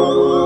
Oh.